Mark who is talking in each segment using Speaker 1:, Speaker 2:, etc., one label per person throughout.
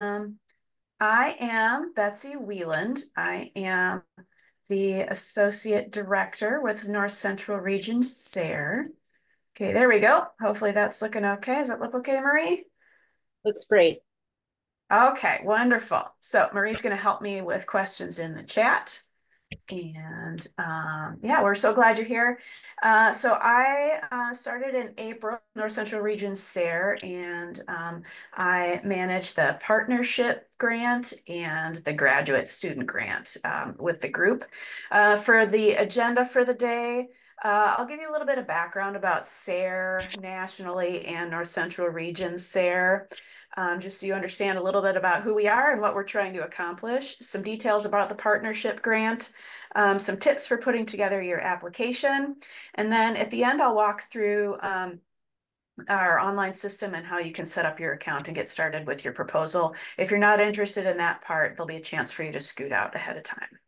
Speaker 1: Um, I am Betsy Wieland. I am the Associate Director with North Central Region SARE. Okay, there we go. Hopefully that's looking okay. Does that look okay, Marie?
Speaker 2: Looks great.
Speaker 1: Okay, wonderful. So Marie's going to help me with questions in the chat. And um, yeah, we're so glad you're here. Uh, so I uh, started in April, North Central Region SARE, and um, I manage the partnership grant and the graduate student grant um, with the group. Uh, for the agenda for the day, uh, I'll give you a little bit of background about SARE nationally and North Central Region SARE um, just so you understand a little bit about who we are and what we're trying to accomplish, some details about the partnership grant, um, some tips for putting together your application. And then at the end, I'll walk through um, our online system and how you can set up your account and get started with your proposal. If you're not interested in that part, there'll be a chance for you to scoot out ahead of time.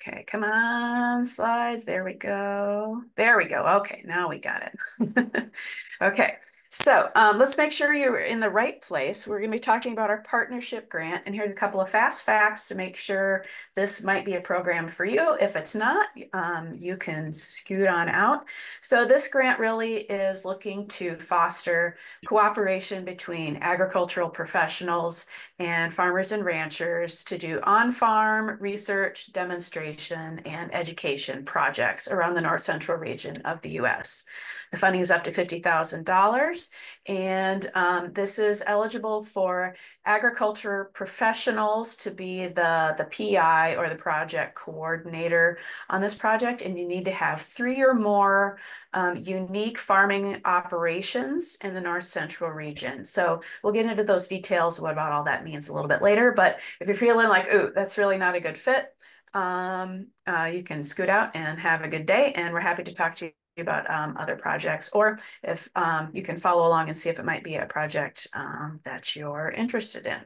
Speaker 1: Okay, come on, slides. There we go. There we go. Okay, now we got it. okay, so um, let's make sure you're in the right place. We're going to be talking about our partnership grant, and here's a couple of fast facts to make sure this might be a program for you. If it's not, um, you can scoot on out. So this grant really is looking to foster cooperation between agricultural professionals and farmers and ranchers to do on-farm research, demonstration, and education projects around the North Central region of the U.S. The funding is up to $50,000. And um, this is eligible for agriculture professionals to be the, the PI or the project coordinator on this project. And you need to have three or more um, unique farming operations in the North Central region. So we'll get into those details, what about all that means a little bit later. But if you're feeling like, ooh, that's really not a good fit, um, uh, you can scoot out and have a good day. And we're happy to talk to you about um, other projects or if um, you can follow along and see if it might be a project um, that you're interested in.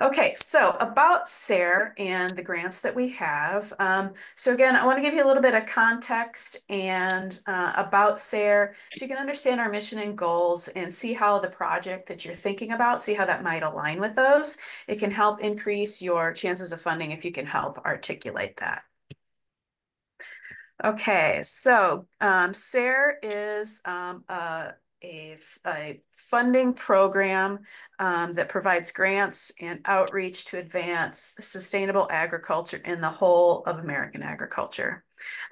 Speaker 1: Okay, so about SARE and the grants that we have. Um, so again, I want to give you a little bit of context and uh, about SARE so you can understand our mission and goals and see how the project that you're thinking about, see how that might align with those. It can help increase your chances of funding if you can help articulate that. Okay, so um, SARE is um, a, a, a, funding program um, that provides grants and outreach to advance sustainable agriculture in the whole of American agriculture.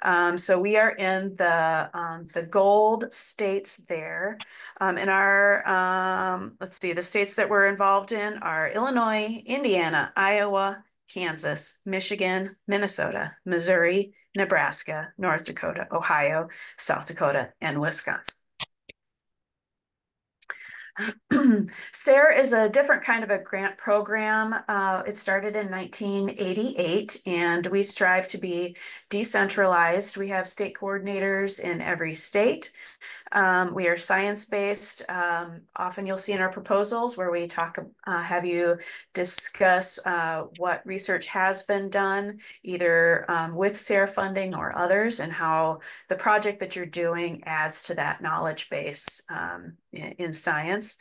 Speaker 1: Um, so we are in the um, the gold states there. In our, um, let's see, the states that we're involved in are Illinois, Indiana, Iowa, Kansas, Michigan, Minnesota, Missouri, Nebraska, North Dakota, Ohio, South Dakota, and Wisconsin. SARE is a different kind of a grant program. Uh, it started in 1988 and we strive to be decentralized. We have state coordinators in every state. Um, we are science-based. Um, often you'll see in our proposals where we talk, uh, have you discuss uh, what research has been done, either um, with SARE funding or others, and how the project that you're doing adds to that knowledge base um, in, in science.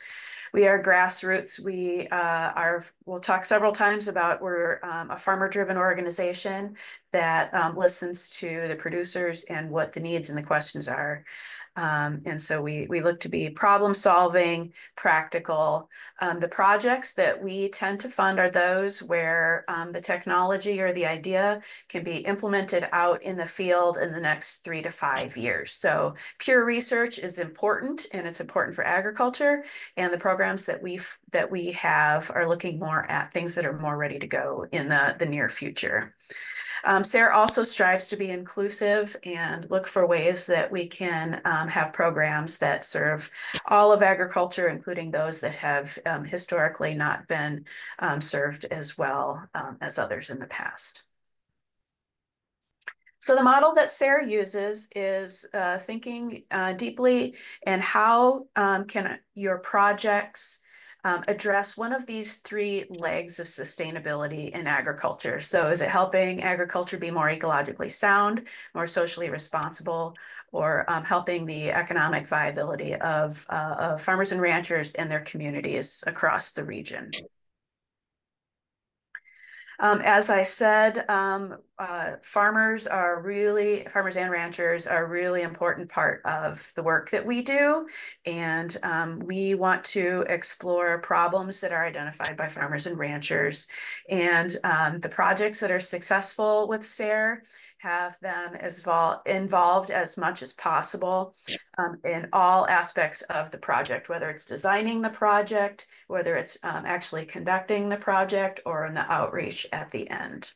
Speaker 1: We are grassroots. We uh, are, we'll talk several times about we're um, a farmer driven organization that um, listens to the producers and what the needs and the questions are. Um, and so we, we look to be problem solving, practical. Um, the projects that we tend to fund are those where um, the technology or the idea can be implemented out in the field in the next three to five years. So pure research is important and it's important for agriculture. And the programs that we that we have are looking more at things that are more ready to go in the, the near future. Um, SARE also strives to be inclusive and look for ways that we can um, have programs that serve all of agriculture, including those that have um, historically not been um, served as well um, as others in the past. So the model that SARE uses is uh, thinking uh, deeply and how um, can your projects um, address one of these three legs of sustainability in agriculture. So is it helping agriculture be more ecologically sound, more socially responsible, or um, helping the economic viability of, uh, of farmers and ranchers and their communities across the region? Um, as I said, um, uh, farmers are really, farmers and ranchers are a really important part of the work that we do. And um, we want to explore problems that are identified by farmers and ranchers. And um, the projects that are successful with SARE have them as involved as much as possible um, in all aspects of the project, whether it's designing the project, whether it's um, actually conducting the project, or in the outreach at the end.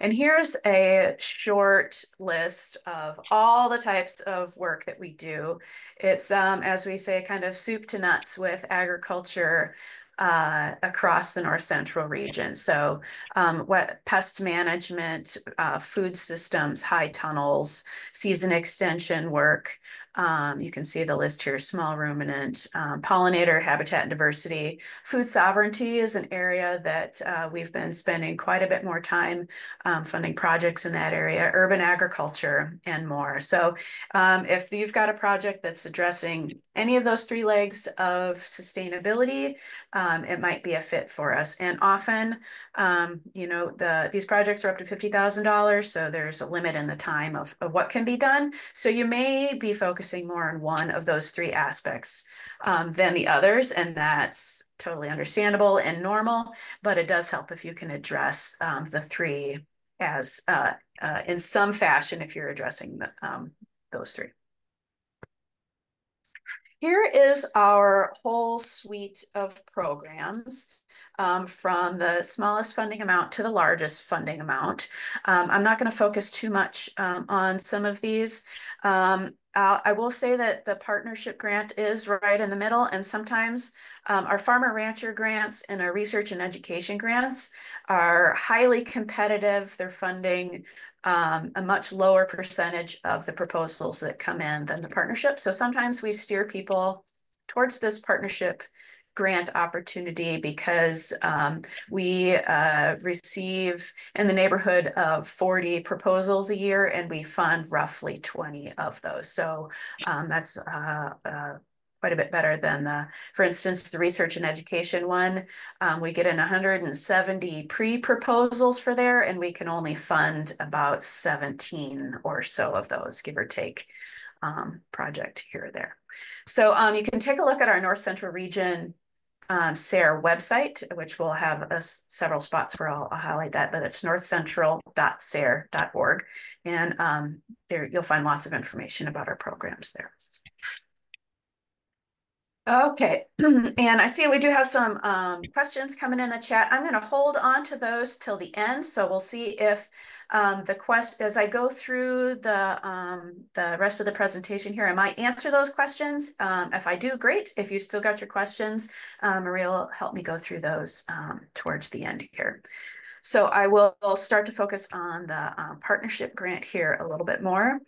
Speaker 1: And here's a short list of all the types of work that we do. It's, um, as we say, kind of soup to nuts with agriculture uh, across the north central region. So um, what pest management, uh, food systems, high tunnels, season extension work, um, you can see the list here, small ruminant, um, pollinator, habitat and diversity. Food sovereignty is an area that uh, we've been spending quite a bit more time um, funding projects in that area, urban agriculture and more. So um, if you've got a project that's addressing any of those three legs of sustainability, um, it might be a fit for us. And often, um, you know, the these projects are up to $50,000, so there's a limit in the time of, of what can be done. So you may be focused focusing more on one of those three aspects um, than the others. And that's totally understandable and normal, but it does help if you can address um, the three as uh, uh, in some fashion if you're addressing the, um, those three. Here is our whole suite of programs um, from the smallest funding amount to the largest funding amount. Um, I'm not going to focus too much um, on some of these. Um, I will say that the partnership grant is right in the middle, and sometimes um, our farmer rancher grants and our research and education grants are highly competitive. They're funding um, a much lower percentage of the proposals that come in than the partnership. So sometimes we steer people towards this partnership grant opportunity because um, we uh, receive in the neighborhood of 40 proposals a year and we fund roughly 20 of those. So um, that's uh, uh, quite a bit better than the, for instance, the research and education one. Um, we get in 170 pre-proposals for there and we can only fund about 17 or so of those, give or take um, project here or there. So um, you can take a look at our North Central Region um, SARE website, which will have several spots where I'll, I'll, highlight that, but it's northcentral.sare.org. And um, there you'll find lots of information about our programs there. Okay, and I see we do have some um, questions coming in the chat. I'm going to hold on to those till the end, so we'll see if um, the quest as I go through the um, the rest of the presentation here, I might answer those questions. Um, if I do, great. If you still got your questions, uh, Maria will help me go through those um, towards the end here. So I will start to focus on the um, partnership grant here a little bit more.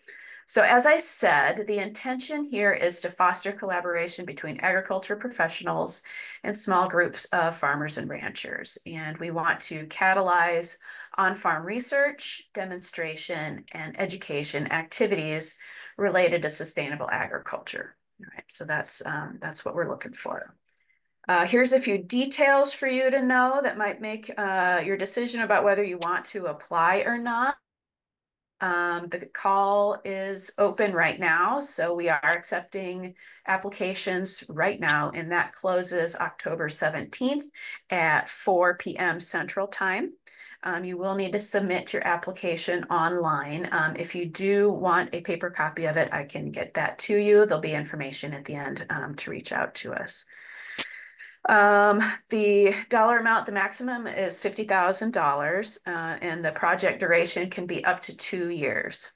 Speaker 1: So as I said, the intention here is to foster collaboration between agriculture professionals and small groups of farmers and ranchers. And we want to catalyze on-farm research, demonstration, and education activities related to sustainable agriculture. All right, so that's, um, that's what we're looking for. Uh, here's a few details for you to know that might make uh, your decision about whether you want to apply or not. Um, the call is open right now, so we are accepting applications right now, and that closes October 17th at 4 p.m. Central Time. Um, you will need to submit your application online. Um, if you do want a paper copy of it, I can get that to you. There'll be information at the end um, to reach out to us. Um, the dollar amount, the maximum is $50,000 uh, and the project duration can be up to two years.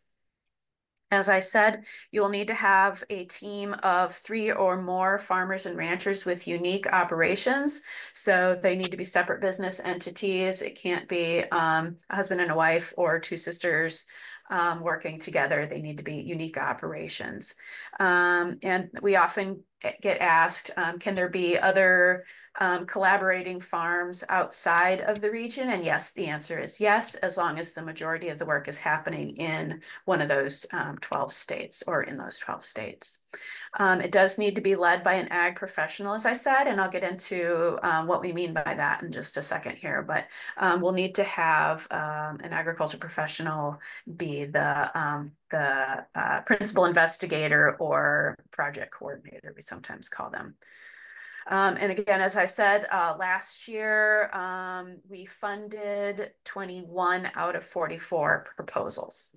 Speaker 1: As I said, you'll need to have a team of three or more farmers and ranchers with unique operations. So they need to be separate business entities. It can't be um, a husband and a wife or two sisters um, working together. They need to be unique operations. Um, and we often get asked, um, can there be other um, collaborating farms outside of the region? And yes, the answer is yes, as long as the majority of the work is happening in one of those um, 12 states or in those 12 states. Um, it does need to be led by an ag professional, as I said, and I'll get into um, what we mean by that in just a second here. But um, we'll need to have um, an agriculture professional be the the uh, principal investigator or project coordinator, we sometimes call them. Um, and again, as I said, uh, last year, um, we funded 21 out of 44 proposals.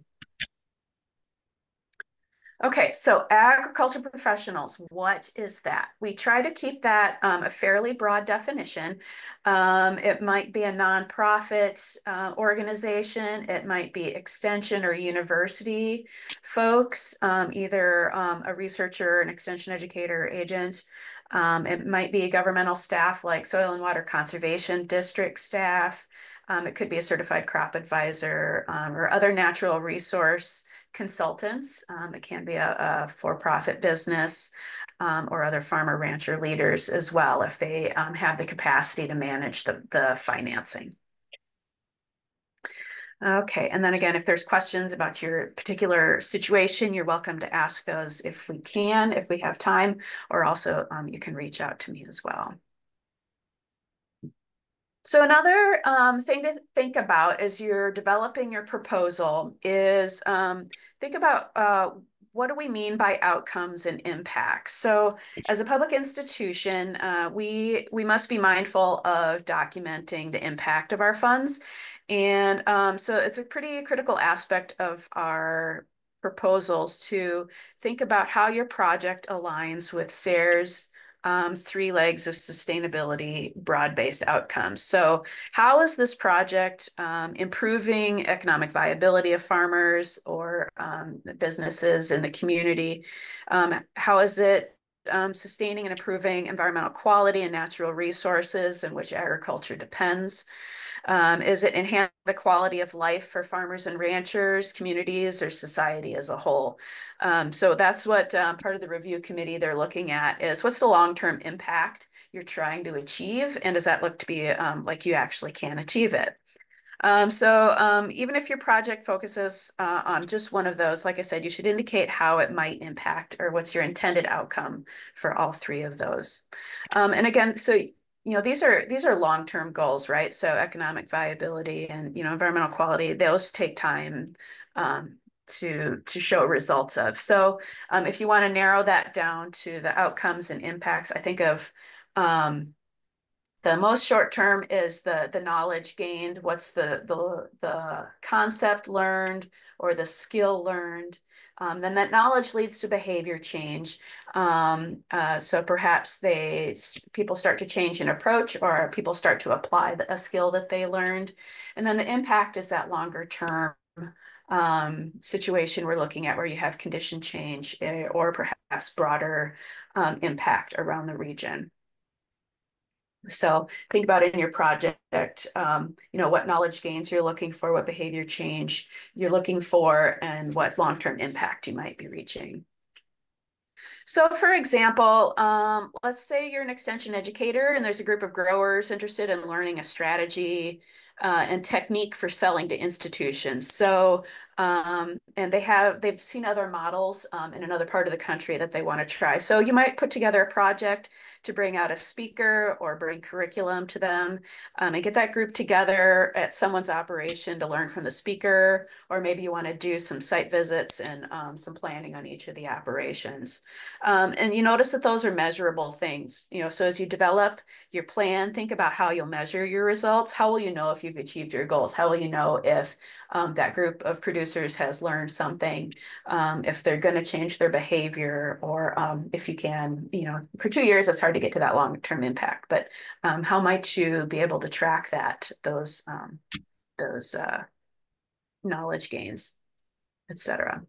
Speaker 1: Okay, so agriculture professionals, what is that? We try to keep that um, a fairly broad definition. Um, it might be a nonprofit uh, organization, it might be extension or university folks, um, either um, a researcher, an extension educator, agent. Um, it might be a governmental staff like soil and water conservation district staff. Um, it could be a certified crop advisor or other natural resource consultants. Um, it can be a, a for-profit business um, or other farmer rancher leaders as well if they um, have the capacity to manage the, the financing. Okay, and then again, if there's questions about your particular situation, you're welcome to ask those if we can, if we have time, or also um, you can reach out to me as well. So another um, thing to think about as you're developing your proposal is um, think about uh, what do we mean by outcomes and impacts? So as a public institution, uh, we, we must be mindful of documenting the impact of our funds. And um, so it's a pretty critical aspect of our proposals to think about how your project aligns with SARE's um, three legs of sustainability, broad-based outcomes. So how is this project um, improving economic viability of farmers or um, businesses in the community? Um, how is it um, sustaining and improving environmental quality and natural resources in which agriculture depends? Um, is it enhance the quality of life for farmers and ranchers, communities, or society as a whole? Um, so that's what uh, part of the review committee they're looking at is what's the long-term impact you're trying to achieve? And does that look to be um, like you actually can achieve it? Um, so um, even if your project focuses uh, on just one of those, like I said, you should indicate how it might impact or what's your intended outcome for all three of those. Um, and again, so you know these are these are long-term goals right? So economic viability and you know environmental quality those take time um, to to show results of. So um, if you want to narrow that down to the outcomes and impacts i think of um, the most short term is the the knowledge gained what's the the the concept learned or the skill learned um, then that knowledge leads to behavior change. Um, uh, so perhaps they people start to change an approach or people start to apply a skill that they learned. And then the impact is that longer term um, situation we're looking at where you have condition change eh, or perhaps broader um, impact around the region. So think about in your project, um, you know, what knowledge gains you're looking for, what behavior change you're looking for, and what long-term impact you might be reaching. So for example, um, let's say you're an extension educator and there's a group of growers interested in learning a strategy uh, and technique for selling to institutions. So um, and they have, they've seen other models um, in another part of the country that they want to try. So you might put together a project to bring out a speaker or bring curriculum to them um, and get that group together at someone's operation to learn from the speaker, or maybe you want to do some site visits and um, some planning on each of the operations. Um, and you notice that those are measurable things, you know, so as you develop your plan, think about how you'll measure your results. How will you know if you've achieved your goals? How will you know if um, that group of producers has learned something, um, if they're going to change their behavior, or um, if you can, you know, for two years, it's hard to get to that long-term impact, but um, how might you be able to track that, those, um, those uh, knowledge gains, etc.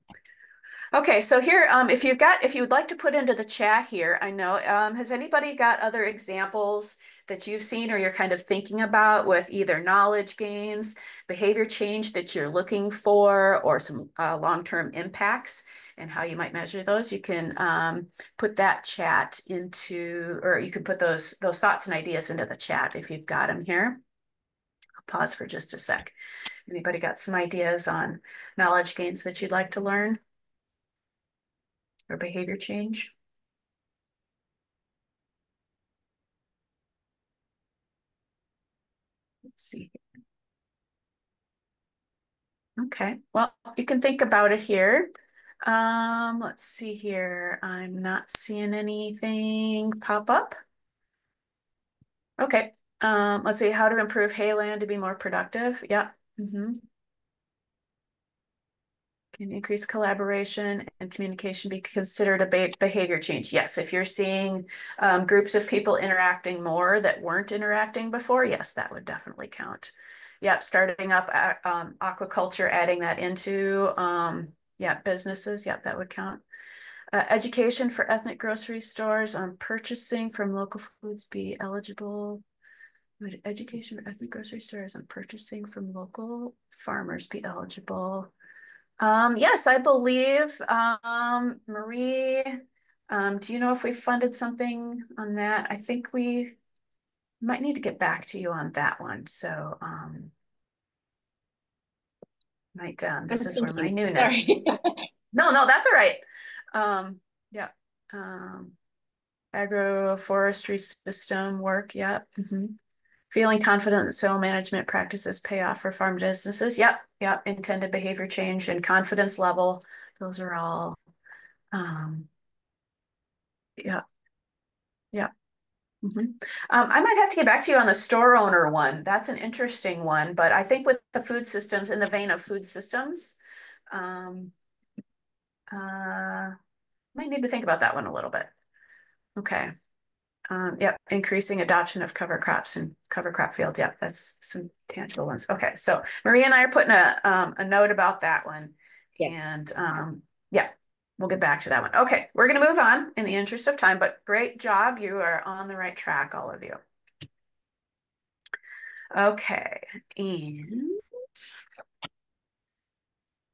Speaker 1: Okay, so here, um, if you've got, if you'd like to put into the chat here, I know, um, has anybody got other examples that you've seen or you're kind of thinking about with either knowledge gains, behavior change that you're looking for, or some uh, long-term impacts and how you might measure those, you can um, put that chat into, or you can put those those thoughts and ideas into the chat if you've got them here. I'll pause for just a sec. Anybody got some ideas on knowledge gains that you'd like to learn or behavior change? See. Okay, well, you can think about it here. Um, let's see here. I'm not seeing anything pop up. Okay, um, let's see how to improve hayland to be more productive. Yeah. Mm -hmm. Can increase collaboration and communication be considered a behavior change? Yes, if you're seeing um, groups of people interacting more that weren't interacting before, yes, that would definitely count. Yep, starting up um, aquaculture, adding that into um, yeah businesses. Yep, that would count. Uh, education for ethnic grocery stores on purchasing from local foods be eligible. Would education for ethnic grocery stores on purchasing from local farmers be eligible? Um, yes, I believe, um, Marie, um, do you know if we funded something on that? I think we might need to get back to you on that one. So, um, might, um, this is where my newness. no, no, that's all right. Um, yeah. Um, agroforestry system work. Yeah. Mm -hmm. Feeling confident that soil management practices pay off for farm businesses. Yep, yep. Intended behavior change and confidence level. Those are all, um, yeah, yeah. Mm -hmm. um, I might have to get back to you on the store owner one. That's an interesting one, but I think with the food systems, in the vein of food systems, um, uh, might need to think about that one a little bit. Okay. Um, yep, increasing adoption of cover crops and cover crop fields. Yep, that's some tangible ones. Okay, so Maria and I are putting a um, a note about that one. Yes. And um, yeah, we'll get back to that one. Okay, we're going to move on in the interest of time, but great job. You are on the right track, all of you. Okay, and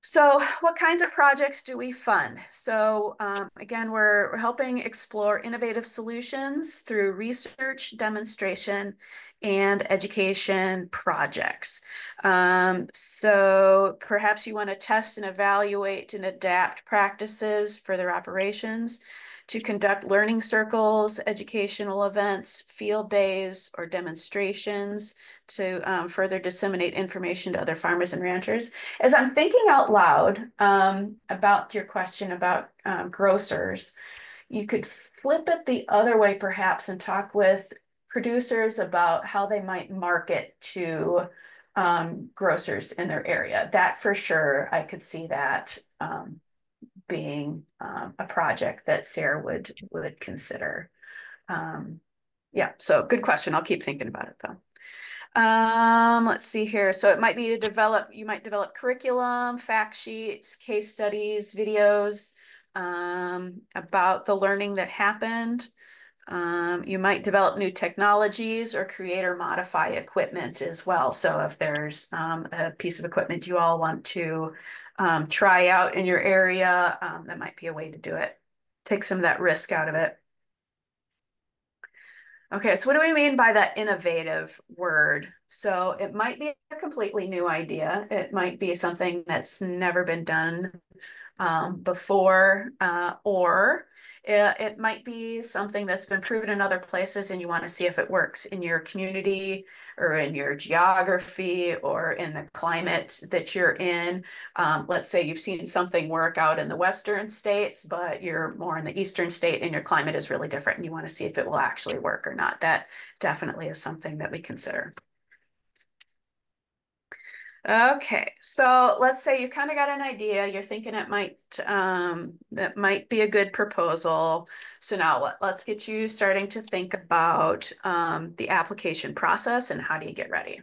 Speaker 1: so what kinds of projects do we fund? So um, again, we're helping explore innovative solutions through research, demonstration, and education projects. Um, so perhaps you want to test and evaluate and adapt practices for their operations to conduct learning circles, educational events, field days, or demonstrations to um, further disseminate information to other farmers and ranchers. As I'm thinking out loud um, about your question about um, grocers, you could flip it the other way perhaps and talk with producers about how they might market to um, grocers in their area. That for sure, I could see that um, being um, a project that SARE would would consider. Um, yeah, so good question. I'll keep thinking about it though. Um, let's see here. So it might be to develop, you might develop curriculum, fact sheets, case studies, videos um, about the learning that happened. Um, you might develop new technologies or create or modify equipment as well. So if there's um, a piece of equipment you all want to um, try out in your area, um, that might be a way to do it. Take some of that risk out of it. Okay, so what do we mean by that innovative word? So it might be a completely new idea. It might be something that's never been done um, before, uh, or it, it might be something that's been proven in other places and you want to see if it works in your community or in your geography or in the climate that you're in. Um, let's say you've seen something work out in the western states, but you're more in the eastern state and your climate is really different and you want to see if it will actually work or not. That definitely is something that we consider. Okay, so let's say you've kind of got an idea. You're thinking it might um, that might be a good proposal. So now let, let's get you starting to think about um, the application process and how do you get ready.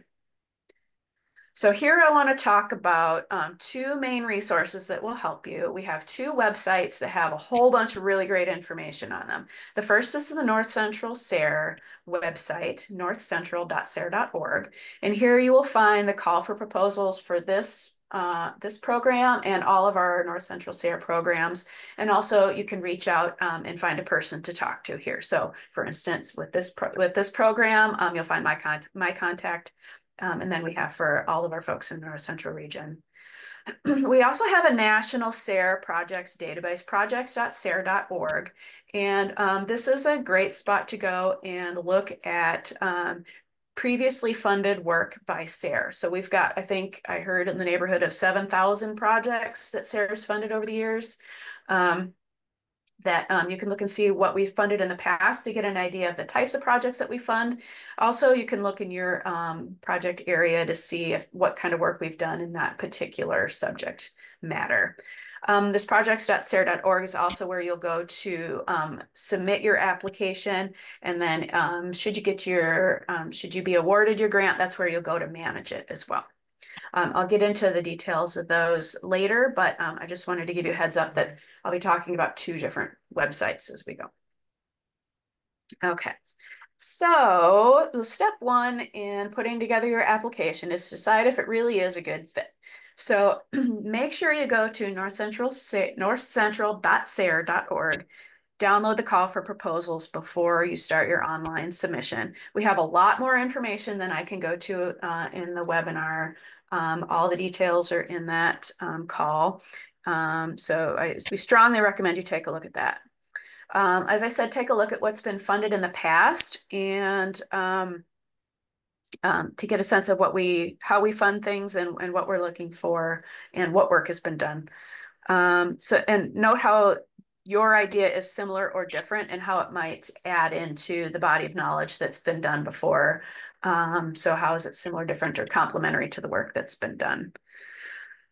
Speaker 1: So here I want to talk about um, two main resources that will help you. We have two websites that have a whole bunch of really great information on them. The first is the North Central SARE website, northcentral.sare.org. And here you will find the call for proposals for this uh, this program and all of our North Central SARE programs. And also you can reach out um, and find a person to talk to here. So for instance, with this with this program, um, you'll find my, con my contact. Um, and then we have for all of our folks in the North Central region. we also have a national SARE projects database, projects.sare.org. And um, this is a great spot to go and look at um, previously funded work by SARE. So we've got, I think I heard in the neighborhood of 7,000 projects that SARE's funded over the years. Um, that um, you can look and see what we've funded in the past to get an idea of the types of projects that we fund. Also, you can look in your um, project area to see if what kind of work we've done in that particular subject matter. Um, this projects.sare.org is also where you'll go to um, submit your application. And then um, should you get your, um, should you be awarded your grant, that's where you'll go to manage it as well. Um, I'll get into the details of those later, but um, I just wanted to give you a heads up that I'll be talking about two different websites as we go. Okay, so the step one in putting together your application is to decide if it really is a good fit. So make sure you go to north central northcentral.sare.org download the call for proposals before you start your online submission. We have a lot more information than I can go to uh, in the webinar. Um, all the details are in that um, call. Um, so I, we strongly recommend you take a look at that. Um, as I said, take a look at what's been funded in the past and um, um, to get a sense of what we, how we fund things and, and what we're looking for and what work has been done. So, and note how your idea is similar or different and how it might add into the body of knowledge that's been done before. Um, so how is it similar, different, or complementary to the work that's been done?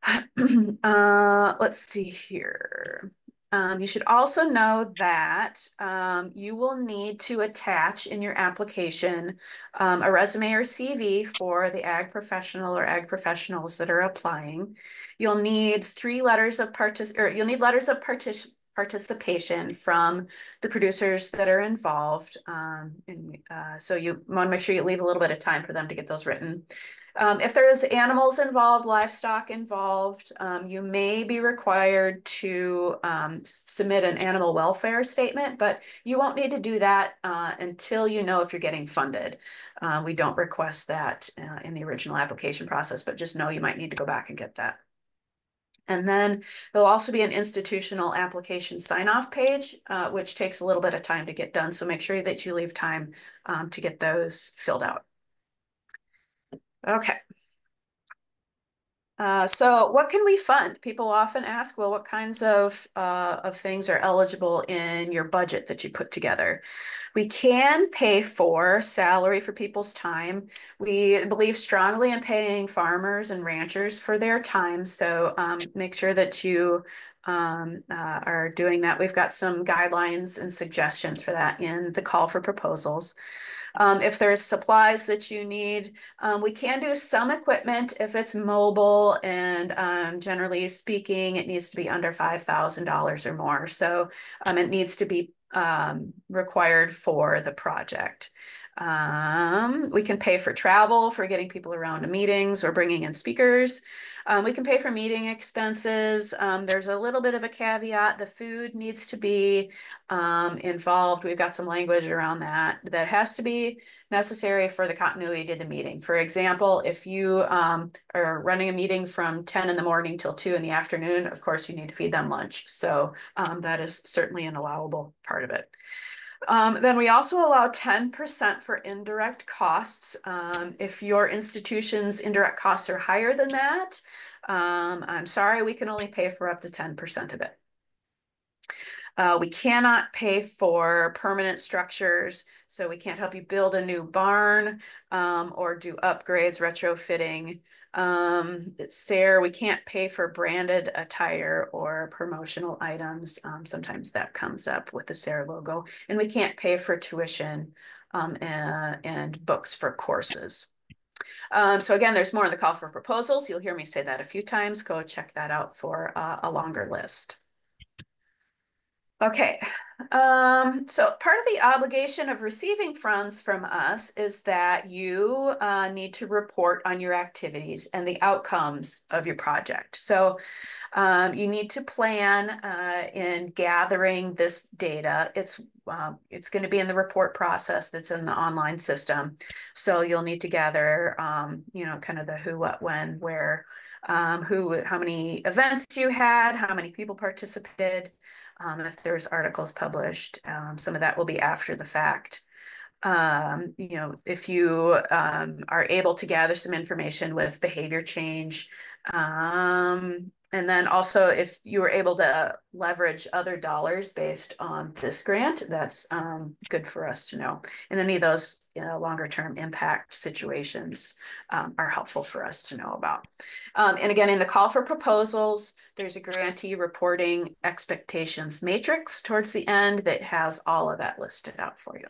Speaker 1: uh, let's see here. Um, you should also know that um, you will need to attach in your application um, a resume or CV for the ag professional or ag professionals that are applying. You'll need three letters of partic or you'll need letters of partic participation from the producers that are involved. Um, and uh, so you want to make sure you leave a little bit of time for them to get those written. Um, if there's animals involved, livestock involved, um, you may be required to um, submit an animal welfare statement, but you won't need to do that uh, until you know if you're getting funded. Uh, we don't request that uh, in the original application process, but just know you might need to go back and get that. And then there'll also be an institutional application sign-off page, uh, which takes a little bit of time to get done. So make sure that you leave time um, to get those filled out. Okay. Uh, so what can we fund? People often ask, well, what kinds of, uh, of things are eligible in your budget that you put together? We can pay for salary for people's time. We believe strongly in paying farmers and ranchers for their time. So um, make sure that you um, uh, are doing that. We've got some guidelines and suggestions for that in the call for proposals. Um, if there's supplies that you need, um, we can do some equipment if it's mobile and um, generally speaking, it needs to be under $5,000 or more. So um, it needs to be um, required for the project. Um, we can pay for travel for getting people around to meetings or bringing in speakers. Um, we can pay for meeting expenses. Um, there's a little bit of a caveat. The food needs to be um, involved. We've got some language around that that has to be necessary for the continuity of the meeting. For example, if you um, are running a meeting from 10 in the morning till 2 in the afternoon, of course, you need to feed them lunch. So um, that is certainly an allowable part of it. Um, then we also allow 10% for indirect costs. Um, if your institution's indirect costs are higher than that, um, I'm sorry, we can only pay for up to 10% of it. Uh, we cannot pay for permanent structures, so we can't help you build a new barn um, or do upgrades, retrofitting. Um, SARE, we can't pay for branded attire or promotional items. Um, sometimes that comes up with the SARE logo. And we can't pay for tuition um, and, and books for courses. Um, so again, there's more in the call for proposals. You'll hear me say that a few times. Go check that out for uh, a longer list. Okay, Um, so part of the obligation of receiving funds from us is that you uh, need to report on your activities and the outcomes of your project. So um, you need to plan uh, in gathering this data. It's um, it's going to be in the report process that's in the online system. So you'll need to gather, um, you know, kind of the who, what, when, where, um, who, how many events you had, how many people participated, um, if there's articles published, um, some of that will be after the fact. Um, you know, if you um, are able to gather some information with behavior change, um, and then also if you were able to leverage other dollars based on this grant, that's um, good for us to know. And any of those you know, longer term impact situations um, are helpful for us to know about. Um, and again, in the call for proposals, there's a grantee reporting expectations matrix towards the end that has all of that listed out for you.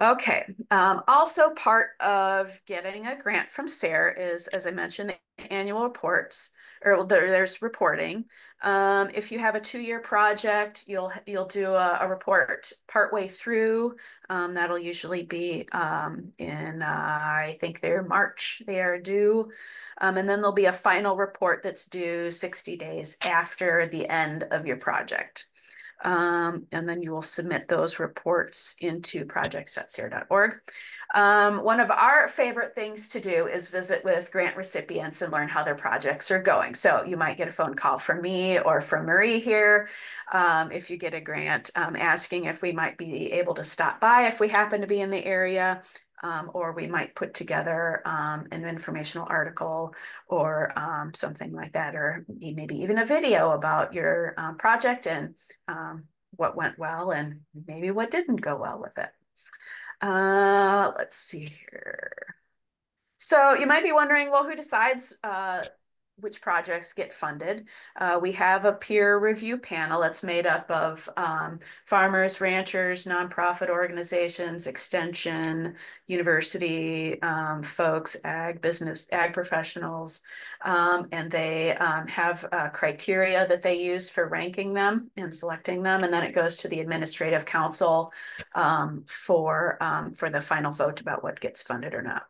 Speaker 1: Okay, um, also part of getting a grant from SARE is, as I mentioned, the annual reports, or there, there's reporting. Um, if you have a two-year project, you'll you'll do a, a report partway through. Um, that'll usually be um, in, uh, I think they're March, they are due. Um, and then there'll be a final report that's due 60 days after the end of your project. Um, and then you will submit those reports into projects.sare.org. Um, one of our favorite things to do is visit with grant recipients and learn how their projects are going. So you might get a phone call from me or from Marie here um, if you get a grant um, asking if we might be able to stop by if we happen to be in the area um, or we might put together um, an informational article or um, something like that, or maybe even a video about your um, project and um, what went well and maybe what didn't go well with it. Uh, let's see here. So you might be wondering, well, who decides uh, which projects get funded. Uh, we have a peer review panel that's made up of um, farmers, ranchers, nonprofit organizations, extension, university um, folks, ag business, ag professionals, um, and they um, have criteria that they use for ranking them and selecting them, and then it goes to the administrative council um, for um, for the final vote about what gets funded or not.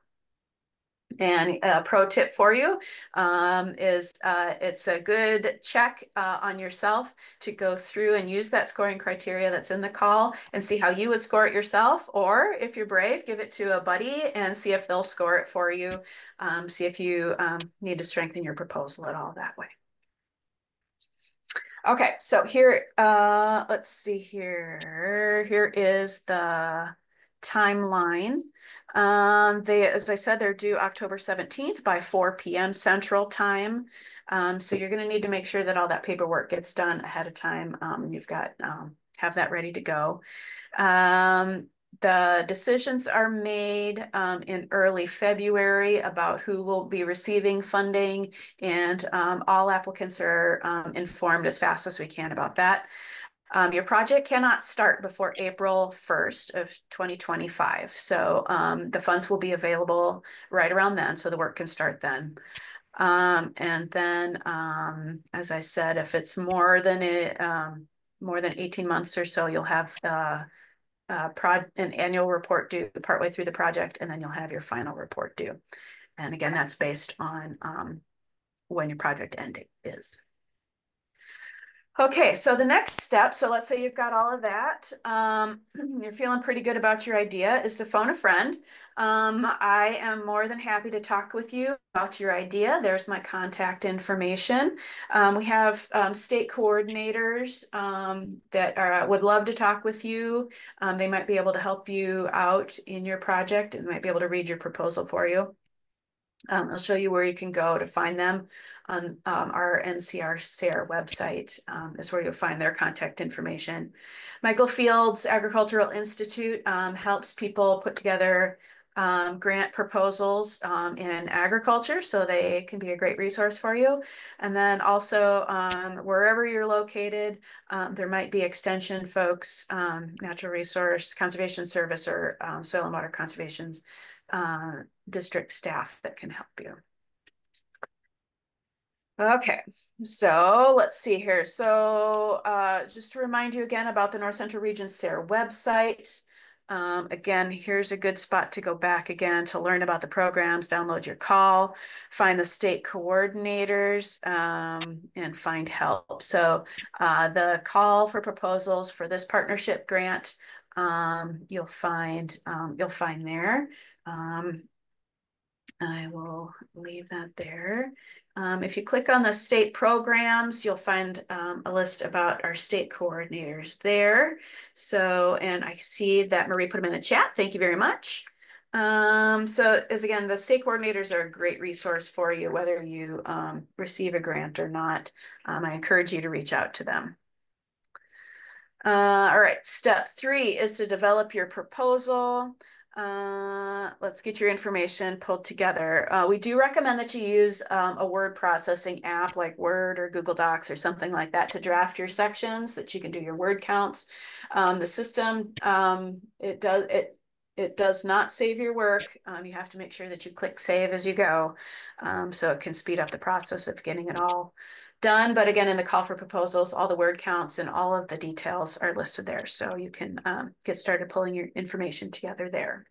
Speaker 1: And a pro tip for you um, is uh, it's a good check uh, on yourself to go through and use that scoring criteria that's in the call and see how you would score it yourself. Or if you're brave, give it to a buddy and see if they'll score it for you. Um, see if you um, need to strengthen your proposal at all that way. Okay, so here, uh, let's see here. Here is the timeline. Um, they, as I said, they're due October 17th by 4 p.m. Central Time. Um, so you're going to need to make sure that all that paperwork gets done ahead of time. Um, you've got, um, have that ready to go. Um, the decisions are made um, in early February about who will be receiving funding and um, all applicants are informed as fast as we can about that. Um, your project cannot start before April 1st of 2025. So um, the funds will be available right around then, so the work can start then. Um, and then, um, as I said, if it's more than a, um, more than 18 months or so, you'll have uh, uh, an annual report due partway through the project, and then you'll have your final report due. And again, that's based on um, when your project ending is. Okay, so the next step, so let's say you've got all of that, um, you're feeling pretty good about your idea, is to phone a friend. Um, I am more than happy to talk with you about your idea. There's my contact information. Um, we have um, state coordinators um, that are, would love to talk with you. Um, they might be able to help you out in your project and might be able to read your proposal for you. Um, I'll show you where you can go to find them on um, our NCR SARE website um, is where you'll find their contact information. Michael Fields Agricultural Institute um, helps people put together um, grant proposals um, in agriculture, so they can be a great resource for you. And then also wherever you're located, there might be extension folks, natural resource conservation service or soil and water conservations uh, district staff that can help you. Okay, so let's see here. So uh, just to remind you again about the North Central Region SARE website. Um, again, here's a good spot to go back again to learn about the programs, download your call, find the state coordinators, um, and find help. So uh, the call for proposals for this partnership grant, um, you'll find um, you'll find there. I will leave that there. Um, if you click on the state programs, you'll find um, a list about our state coordinators there. So, and I see that Marie put them in the chat. Thank you very much. Um, so as again, the state coordinators are a great resource for you, whether you um, receive a grant or not. Um, I encourage you to reach out to them. Uh, all right, step three is to develop your proposal. Uh, let's get your information pulled together. Uh, we do recommend that you use um, a word processing app like Word or Google Docs or something like that to draft your sections that you can do your word counts. Um, the system, um, it does it it does not save your work. Um, you have to make sure that you click save as you go, um, so it can speed up the process of getting it all done. But again, in the call for proposals, all the word counts and all of the details are listed there. So you can um, get started pulling your information together there.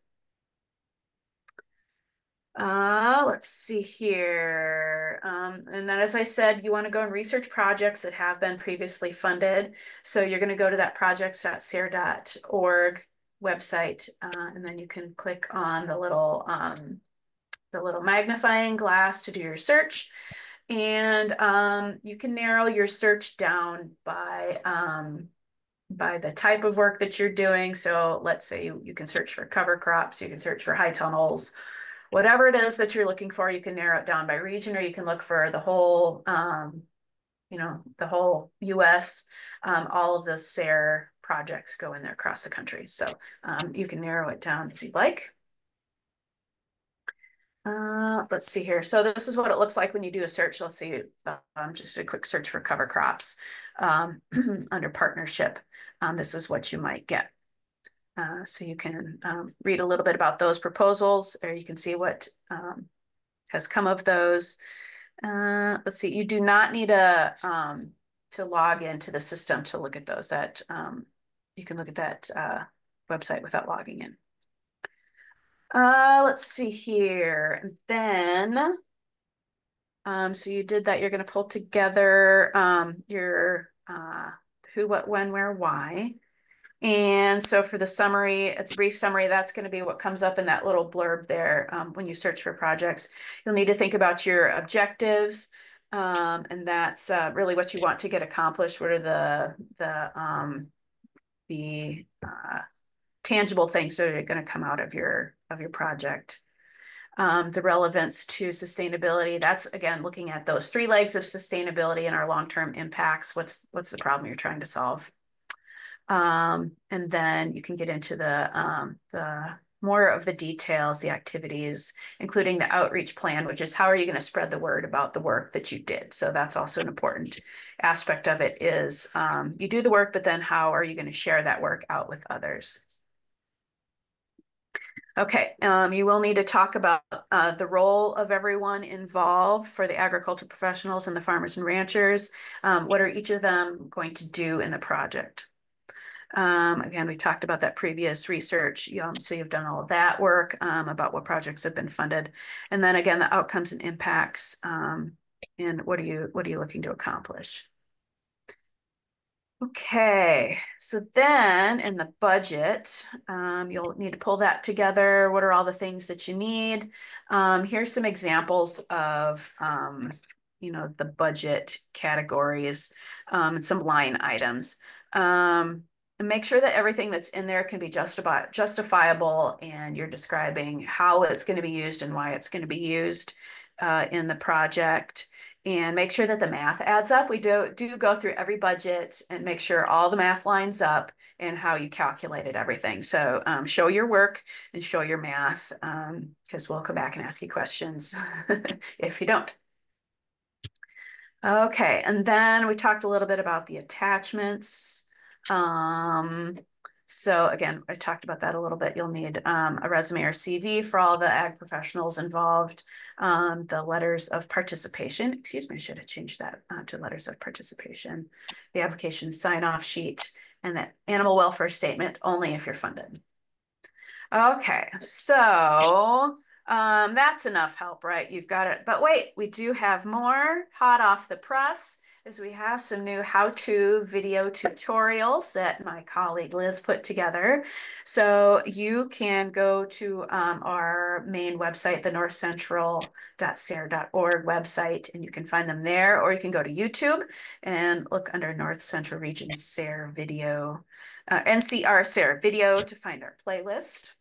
Speaker 1: Uh, let's see here. Um, and then as I said, you want to go and research projects that have been previously funded. So you're going to go to that projects.sare.org website, uh, and then you can click on the little um, the little magnifying glass to do your search. And um, you can narrow your search down by um, by the type of work that you're doing. So let's say you, you can search for cover crops, you can search for high tunnels, whatever it is that you're looking for, you can narrow it down by region, or you can look for the whole, um, you know, the whole U.S. Um, all of the SARE projects go in there across the country. So um, you can narrow it down as you'd like. Uh, let's see here. So this is what it looks like when you do a search. Let's see, um, just a quick search for cover crops um, under partnership. Um, this is what you might get. Uh, so you can um, read a little bit about those proposals, or you can see what um, has come of those. Uh, let's see, you do not need a um, to log into the system to look at those. That you can look at that uh, website without logging in. Uh, let's see here. then, um, so you did that. You're going to pull together um, your uh, who, what, when, where, why. And so for the summary, it's a brief summary. That's going to be what comes up in that little blurb there um, when you search for projects. You'll need to think about your objectives. Um, and that's uh, really what you want to get accomplished. What are the the um, the uh, tangible things that are going to come out of your of your project. Um, the relevance to sustainability. That's again looking at those three legs of sustainability and our long-term impacts. What's what's the problem you're trying to solve? Um, and then you can get into the um, the more of the details, the activities, including the outreach plan, which is how are you going to spread the word about the work that you did. So that's also an important aspect of it is um, you do the work, but then how are you going to share that work out with others? Okay, um, you will need to talk about uh, the role of everyone involved for the agricultural professionals and the farmers and ranchers. Um, what are each of them going to do in the project? Um, again, we talked about that previous research. Um, so you've done all of that work um, about what projects have been funded. And then again, the outcomes and impacts um, and what are you what are you looking to accomplish? Okay, so then in the budget, um, you'll need to pull that together. What are all the things that you need? Um, here's some examples of, um, you know, the budget categories um, and some line items. Um, and make sure that everything that's in there can be justifi justifiable and you're describing how it's going to be used and why it's going to be used uh, in the project and make sure that the math adds up. We do, do go through every budget and make sure all the math lines up and how you calculated everything. So um, show your work and show your math because um, we'll come back and ask you questions if you don't. Okay, and then we talked a little bit about the attachments. Um, So again, I talked about that a little bit. You'll need um, a resume or CV for all the ag professionals involved, um, the letters of participation, excuse me, I should have changed that uh, to letters of participation, the application sign-off sheet, and the animal welfare statement only if you're funded. Okay, so um, that's enough help, right? You've got it. But wait, we do have more hot off the press is we have some new how-to video tutorials that my colleague Liz put together. So you can go to um, our main website, the northcentral.sare.org website, and you can find them there, or you can go to YouTube and look under North Central Region SARE video, uh, NCR SARE video to find our playlist.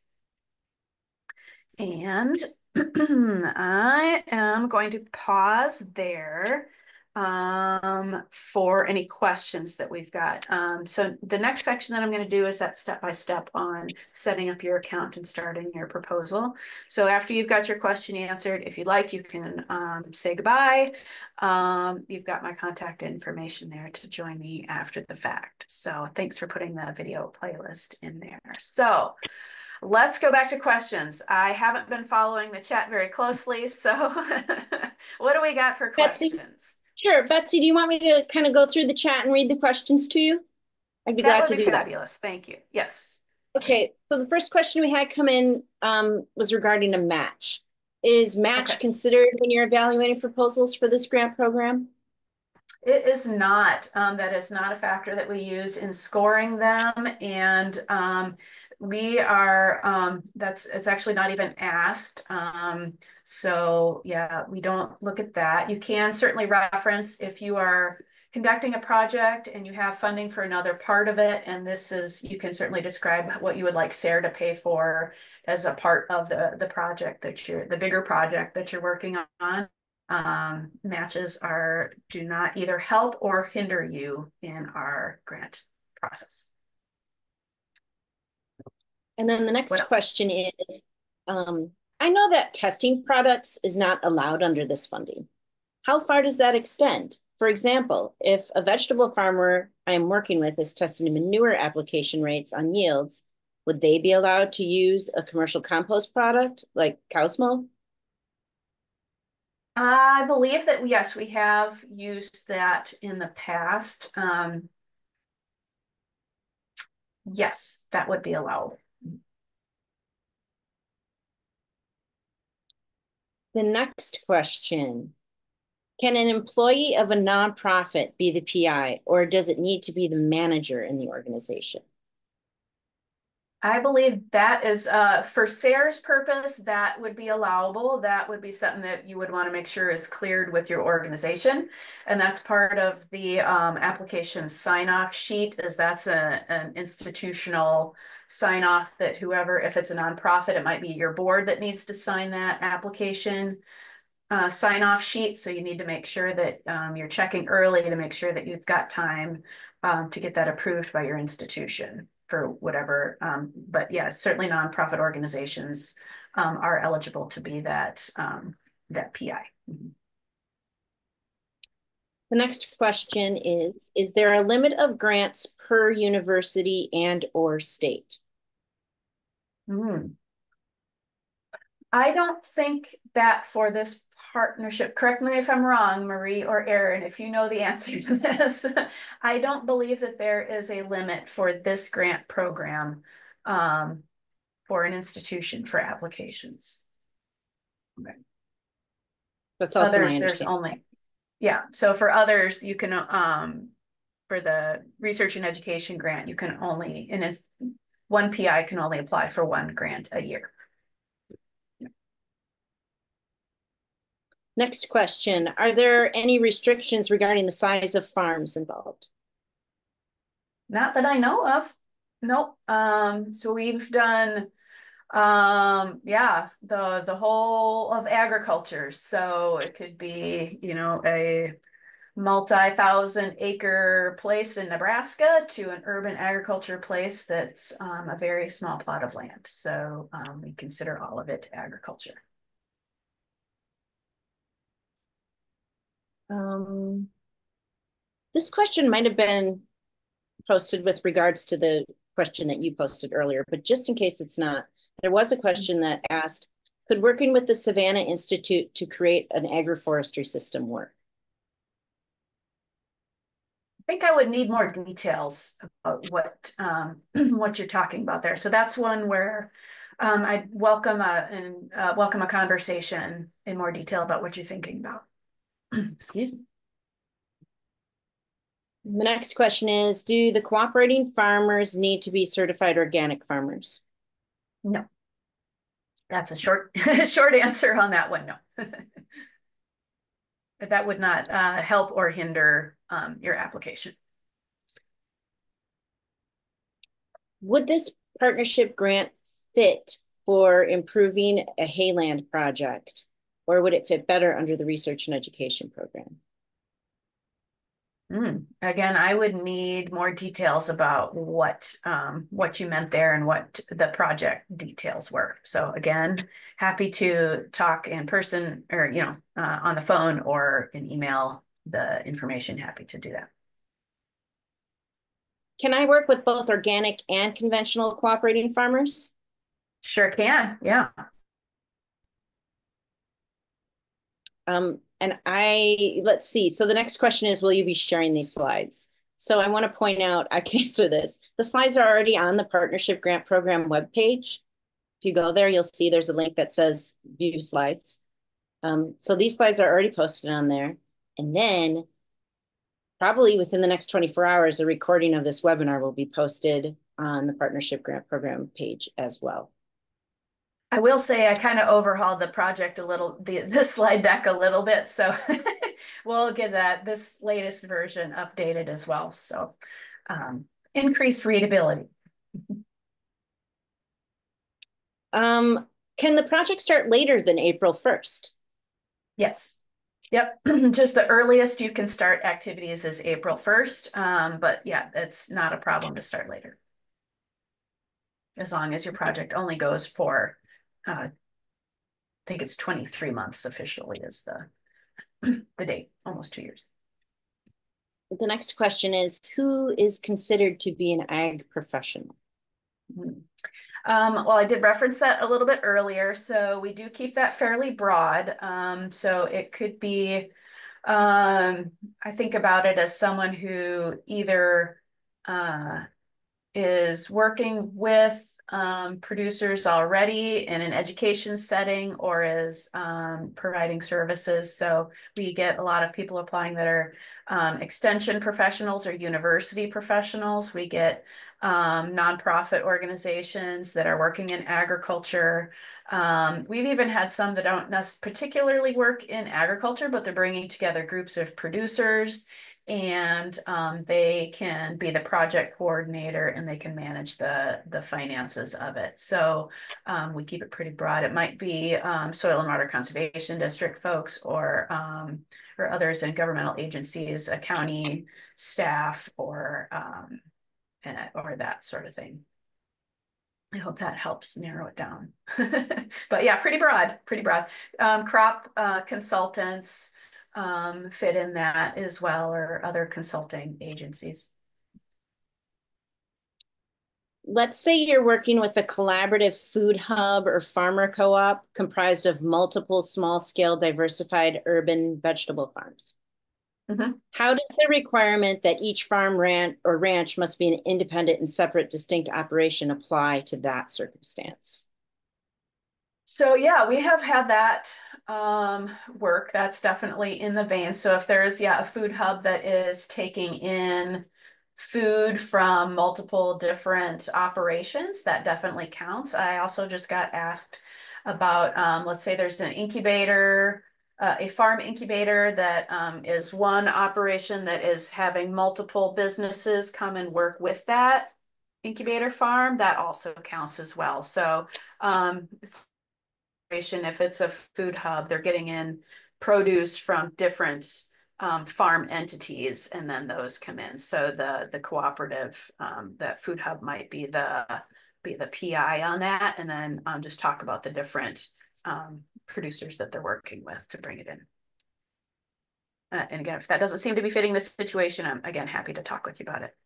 Speaker 1: And I am going to pause there um, for any questions that we've got. Um, so the next section that I'm going to do is that step-by-step -step on setting up your account and starting your proposal. So after you've got your question answered, if you'd like, you can um, say goodbye. Um, you've got my contact information there to join me after the fact. So thanks for putting the video playlist in there. So Let's go back to questions. I haven't been following the chat very closely, so what do we got for questions?
Speaker 2: Sure, Betsy, do you want me to kind of go through the chat and read the questions to you?
Speaker 1: I'd be that glad to be do fabulous. that. Fabulous. Thank you. Yes.
Speaker 2: Okay, so the first question we had come in um, was regarding a match. Is match okay. considered when you're evaluating proposals for this grant program?
Speaker 1: It is not. Um, that is not a factor that we use in scoring them. And um, we are um that's it's actually not even asked um so yeah we don't look at that. You can certainly reference if you are conducting a project and you have funding for another part of it and this is you can certainly describe what you would like SARE to pay for as a part of the the project that you're the bigger project that you're working on. Um matches are do not either help or hinder you in our grant process
Speaker 2: and then the next question is, um, I know that testing products is not allowed under this funding. How far does that extend? For example, if a vegetable farmer I'm working with is testing manure application rates on yields, would they be allowed to use a commercial compost product like Cowsmo?
Speaker 1: I believe that, yes, we have used that in the past. Um, yes, that would be allowed.
Speaker 2: The next question. Can an employee of a nonprofit be the PI or does it need to be the manager in the organization?
Speaker 1: I believe that is uh, for SARE's purpose, that would be allowable. That would be something that you would want to make sure is cleared with your organization. And that's part of the um, application sign off sheet is that's a, an institutional sign off that whoever, if it's a nonprofit, it might be your board that needs to sign that application uh, sign off sheet. So you need to make sure that um, you're checking early to make sure that you've got time um, to get that approved by your institution for whatever. Um, but yeah, certainly nonprofit organizations um, are eligible to be that, um, that PI. Mm -hmm.
Speaker 2: The next question is, is there a limit of grants per university and or state?
Speaker 1: Mm. I don't think that for this partnership, correct me if I'm wrong, Marie or Aaron, if you know the answer to this, I don't believe that there is a limit for this grant program um, for an institution for applications.
Speaker 2: Okay. That's also
Speaker 1: Others, there's only yeah. So for others, you can, um, for the research and education grant, you can only, and it's one PI can only apply for one grant a year.
Speaker 2: Next question. Are there any restrictions regarding the size of farms involved?
Speaker 1: Not that I know of. Nope. Um, so we've done um, yeah, the the whole of agriculture. So it could be, you know, a multi-thousand acre place in Nebraska to an urban agriculture place that's um, a very small plot of land. So um, we consider all of it agriculture.
Speaker 2: Um, this question might have been posted with regards to the question that you posted earlier, but just in case it's not, there was a question that asked, could working with the Savannah Institute to create an agroforestry system work?
Speaker 1: I think I would need more details about what um, what you're talking about there. So that's one where um, I'd welcome a and uh, welcome a conversation in more detail about what you're thinking about. Excuse me.
Speaker 2: The next question is, do the cooperating farmers need to be certified organic farmers?
Speaker 1: No. That's a short short answer on that one, no. that would not uh, help or hinder um, your application.
Speaker 2: Would this partnership grant fit for improving a hayland project, or would it fit better under the research and education program?
Speaker 1: Mm. Again, I would need more details about what um, what you meant there and what the project details were. So again, happy to talk in person or you know uh, on the phone or in email the information. Happy to do that.
Speaker 2: Can I work with both organic and conventional cooperating farmers?
Speaker 1: Sure can. Yeah.
Speaker 2: Um, and I, let's see. So the next question is, will you be sharing these slides? So I want to point out, I can answer this. The slides are already on the Partnership Grant Program webpage. If you go there, you'll see there's a link that says view slides. Um, so these slides are already posted on there. And then probably within the next 24 hours, a recording of this webinar will be posted on the Partnership Grant Program page as well.
Speaker 1: I will say I kind of overhauled the project a little, the, the slide deck a little bit. So we'll get that this latest version updated as well. So um, increased readability.
Speaker 2: Um, can the project start later than April 1st?
Speaker 1: Yes. Yep. Just the earliest you can start activities is April 1st. Um, but yeah, it's not a problem to start later. As long as your project only goes for uh, I think it's 23 months officially is the, the date, almost two years.
Speaker 2: The next question is, who is considered to be an ag professional?
Speaker 1: Mm -hmm. Um, well, I did reference that a little bit earlier, so we do keep that fairly broad. Um, so it could be, um, I think about it as someone who either uh, is working with um, producers already in an education setting or is um, providing services. So we get a lot of people applying that are um, extension professionals or university professionals. We get um, nonprofit organizations that are working in agriculture. Um, we've even had some that don't particularly work in agriculture, but they're bringing together groups of producers and um, they can be the project coordinator and they can manage the the finances of it. So um, we keep it pretty broad. It might be um, soil and water conservation district folks or um, or others in governmental agencies, a county staff or um, uh, or that sort of thing. I hope that helps narrow it down. but yeah, pretty broad, pretty broad. Um, crop uh, consultants, um, fit in that as well or other consulting agencies?
Speaker 2: Let's say you're working with a collaborative food hub or farmer co-op comprised of multiple small-scale diversified urban vegetable farms. Mm -hmm. How does the requirement that each farm ranch or ranch must be an independent and separate distinct operation apply to that circumstance?
Speaker 1: So yeah, we have had that um, work. That's definitely in the vein. So if there's, yeah, a food hub that is taking in food from multiple different operations, that definitely counts. I also just got asked about, um, let's say there's an incubator, uh, a farm incubator that um, is one operation that is having multiple businesses come and work with that incubator farm, that also counts as well. So um, it's if it's a food hub, they're getting in produce from different um, farm entities, and then those come in. So the the cooperative, um, that food hub might be the be the PI on that, and then um, just talk about the different um, producers that they're working with to bring it in. Uh, and again, if that doesn't seem to be fitting the situation, I'm again happy to talk with you about it.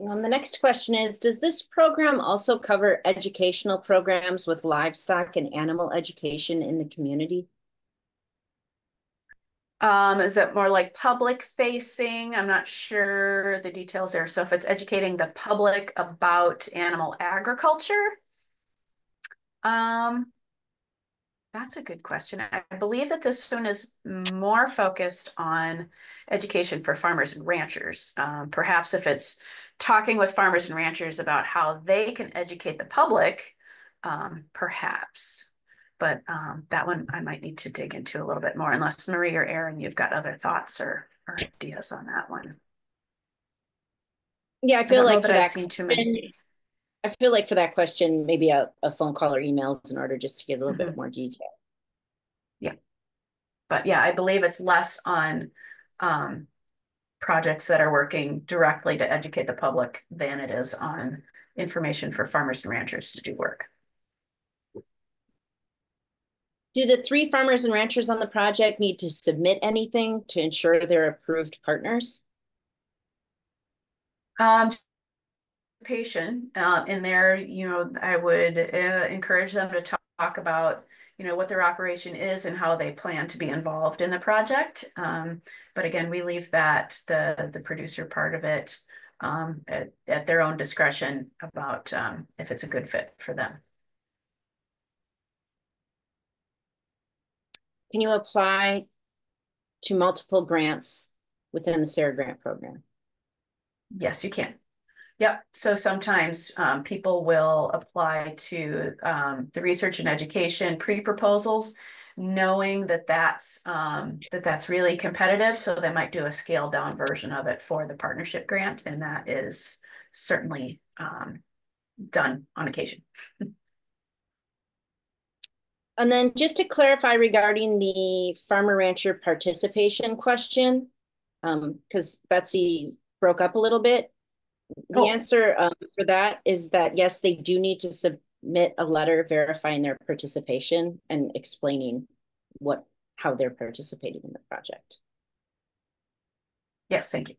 Speaker 2: And the next question is, does this program also cover educational programs with livestock and animal education in the community?
Speaker 1: Um, is it more like public facing? I'm not sure the details there. So if it's educating the public about animal agriculture, um, that's a good question. I believe that this one is more focused on education for farmers and ranchers. Um, perhaps if it's talking with farmers and ranchers about how they can educate the public, um, perhaps. But um, that one I might need to dig into a little bit more, unless Marie or Aaron, you've got other thoughts or, or ideas on that one.
Speaker 2: Yeah, I feel I like for that, I've seen too many. I feel like for that question, maybe a, a phone call or emails in order just to get a little mm -hmm. bit mm-hmm. more detail.
Speaker 1: Yeah. But yeah, I believe it's less on um, projects that are working directly to educate the public than it is on information for farmers and ranchers to do work.
Speaker 2: Do the three farmers and ranchers on the project need to submit anything to ensure they're approved partners?
Speaker 1: Um, patient uh, in there, you know, I would uh, encourage them to talk, talk, about, you know, what their operation is and how they plan to be involved in the project. Um, but again, we leave that the the producer part of it um, at, at their own discretion about um, if it's a good fit for them.
Speaker 2: Can you apply to multiple grants within the SARE grant program?
Speaker 1: Yes, you can. Yep. So sometimes um, people will apply to um, the research and education pre-proposals, knowing that that's um, that that's really competitive. So they might do a scaled down version of it for the partnership grant, and that is certainly um, done on occasion.
Speaker 2: And then just to clarify regarding the farmer rancher participation question, because um, Betsy broke up a little bit. The oh. answer um, for that is that yes, they do need to submit a letter verifying their participation and explaining what how they're participating in the project.
Speaker 1: Yes, thank you.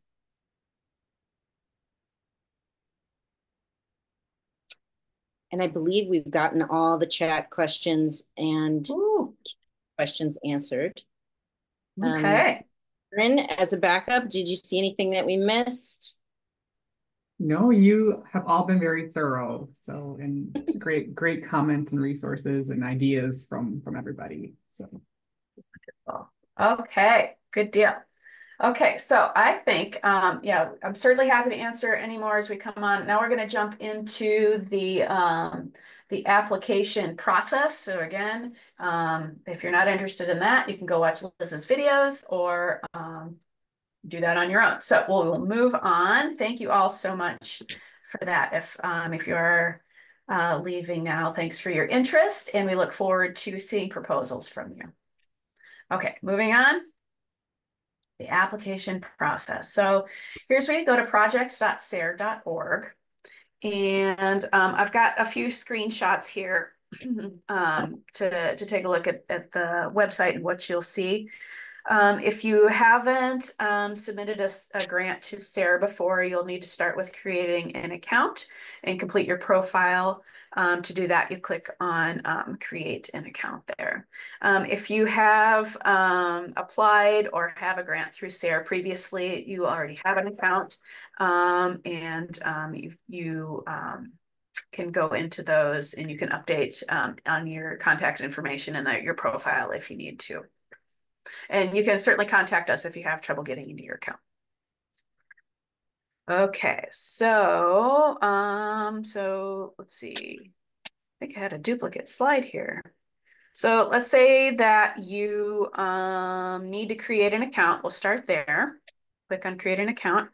Speaker 2: And I believe we've gotten all the chat questions and Ooh. questions answered.
Speaker 1: Um, okay.
Speaker 2: Um, as a backup, did you see anything that we missed?
Speaker 3: No, you have all been very thorough. So, and great, great comments and resources and ideas from from everybody. So,
Speaker 1: okay, good deal. Okay, so I think, um, yeah, I'm certainly happy to answer any more as we come on. Now we're going to jump into the um, the application process. So again, um, if you're not interested in that, you can go watch Liz's videos or um, do that on your own. So we'll, move on. Thank you all so much for that. If um, if you're uh, leaving now, thanks for your interest, and we look forward to seeing proposals from you. Okay, moving on the application process. So here's where you go to projects.sare.org. And um, I've got a few screenshots here um, to, to take a look at, at the website and what you'll see. Um, if you haven't um, submitted a, a, grant to SARE before, you'll need to start with creating an account and complete your profile. Um, to do that, you click on um, create an account there. Um, if you have um, applied or have a grant through SARE previously, you already have an account and you, you can go into those and you can update on your contact information and the, your profile if you need to. And you can certainly contact us if you have trouble getting into your account. Okay, so, um, so let's see. I think I had a duplicate slide here. So let's say that you um, need to create an account. We'll start there. Click on create an account.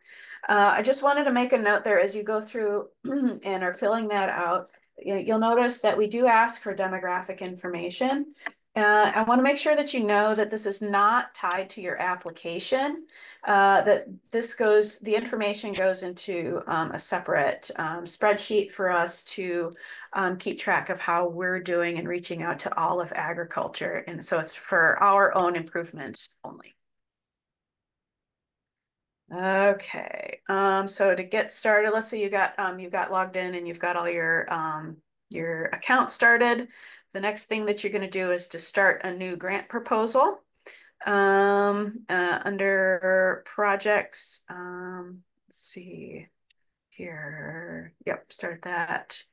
Speaker 1: Uh, I just wanted to make a note there as you go through and are filling that out. You'll notice that we do ask for demographic information. Uh, I want to make sure that you know that this is not tied to your application, uh, that this goes, the information goes into um, a separate um, spreadsheet for us to um, keep track of how we're doing and reaching out to all of agriculture. And so it's for our own improvement only. Okay, um, so to get started, let's say you got um you got logged in and you've got all your um your account started. The next thing that you're going to do is to start a new grant proposal. Um, uh, under projects, um, let's see here. Yep, start that.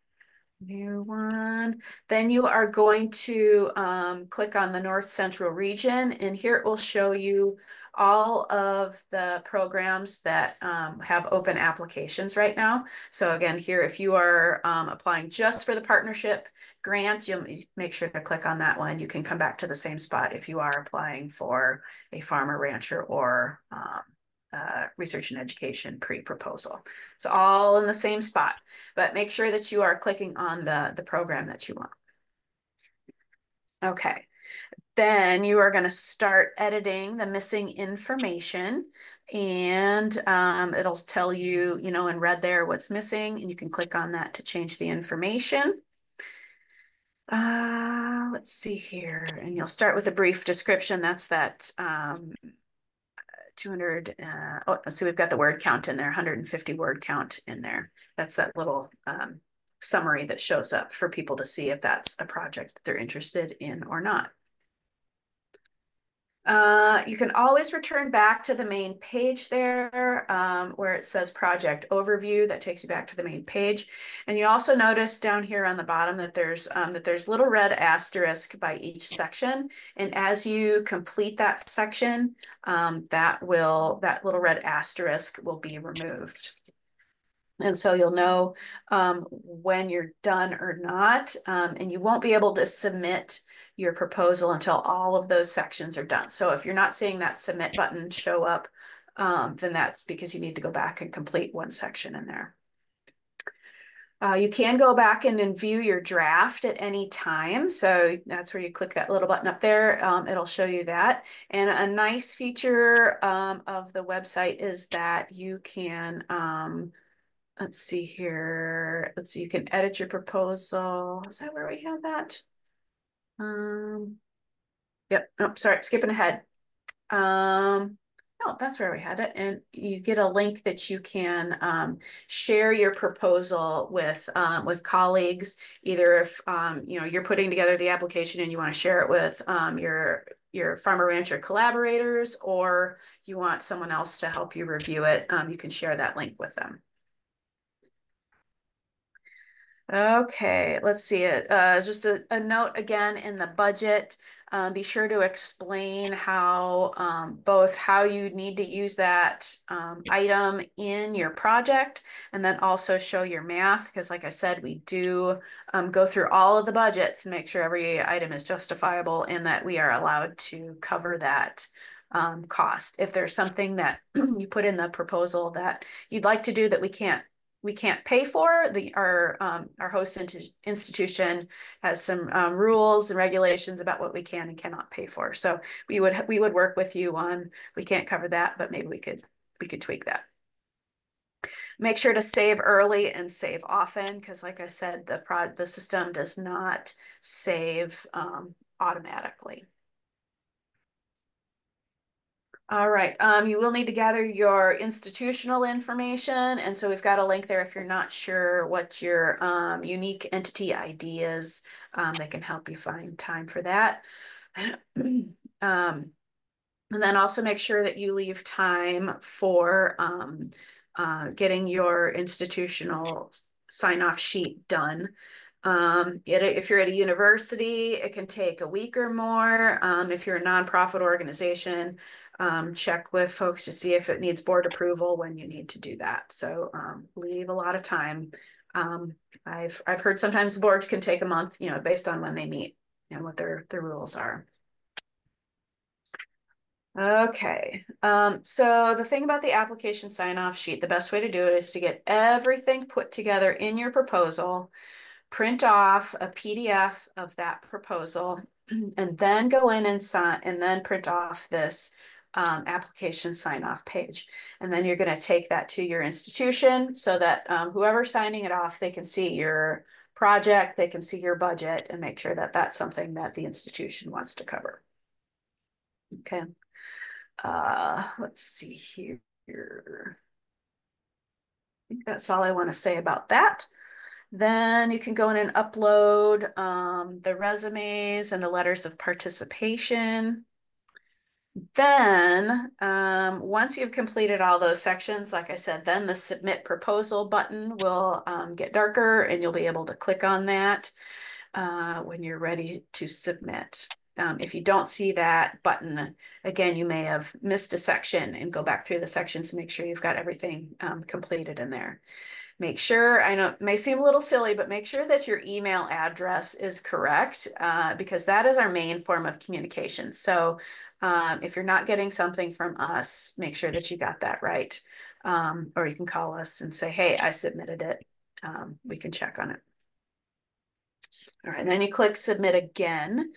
Speaker 1: New one. Then you are going to um, click on the North Central region and here it will show you all of the programs that um, have open applications right now. So again, here, if you are um, applying just for the partnership grant, you'll make sure to click on that one. You can come back to the same spot if you are applying for a farmer rancher or um, uh, research and education pre-proposal. It's all in the same spot, but make sure that you are clicking on the, the program that you want. Okay, then you are going to start editing the missing information and um, it'll tell you, you know, in red there what's missing and you can click on that to change the information. Uh, let's see here. And you'll start with a brief description. That's that um, 200, uh, oh, so we've got the word count in there, 150 word count in there. That's that little um, summary that shows up for people to see if that's a project that they're interested in or not. Uh, you can always return back to the main page there um, where it says project overview that takes you back to the main page. And you also notice down here on the bottom that there's um, that there's little red asterisk by each section. And as you complete that section, um, that will that little red asterisk will be removed. And so you'll know um, when you're done or not, um, and you won't be able to submit your proposal until all of those sections are done. So if you're not seeing that submit button show up, um, then that's because you need to go back and complete one section in there. Uh, you can go back and, and view your draft at any time. So that's where you click that little button up there. Um, it'll show you that. And a nice feature um, of the website is that you can, um, let's see here. Let's see, you can edit your proposal. Is that where we have that? Um, yep, nope, sorry, skipping ahead. Um, no, that's where we had it. And you get a link that you can um, share your proposal with um, with colleagues, either if um, you know you're putting together the application and you want to share it with um, your your farmer rancher collaborators, or you want someone else to help you review it, um, you can share that link with them. Okay, let's see it. Uh, just a, a note again in the budget. Um, be sure to explain how um, both how you need to use that um, item in your project and then also show your math because like I said we do um, go through all of the budgets and make sure every item is justifiable and that we are allowed to cover that um, cost. If there's something that you put in the proposal that you'd like to do that we can't we can't pay for. The our um, our host institution has some um, rules and regulations about what we can and cannot pay for. So we would we would work with you on we can't cover that, but maybe we could we could tweak that. Make sure to save early and save often because, like I said, the prod the system does not save um, automatically. All right, um, you will need to gather your institutional information. And so we've got a link there if you're not sure what your um, unique entity ID is, um, they can help you find time for that. um, and then also make sure that you leave time for um, uh, getting your institutional sign-off sheet done. Um, it, if you're at a university, it can take a week or more. Um, if you're a nonprofit organization, um, check with folks to see if it needs board approval when you need to do that. So um, leave a lot of time. Um, I've I've heard sometimes boards can take a month, you know, based on when they meet and what their their rules are. Okay, um, so the thing about the application sign-off sheet, the best way to do it is to get everything put together in your proposal, print off a PDF of that proposal, and then go in and sign, and then print off this um, application sign off page. And then you're going to take that to your institution so that um, whoever's signing it off, they can see your project, they can see your budget and make sure that that's something that the institution wants to cover. Okay. Uh, let's see here. I think that's all I want to say about that. Then you can go in and upload um, the resumes and the letters of participation. Then, um, once you've completed all those sections, like I said, then the submit proposal button will um, get darker and you'll be able to click on that uh, when you're ready to submit. Um, if you don't see that button, again, you may have missed a section and go back through the sections to make sure you've got everything um, completed in there. Make sure, I know it may seem a little silly, but make sure that your email address is correct uh, because that is our main form of communication. So um, if you're not getting something from us, make sure that you got that right. Um, or you can call us and say, hey, I submitted it. Um, we can check on it. All right, and then you click submit again.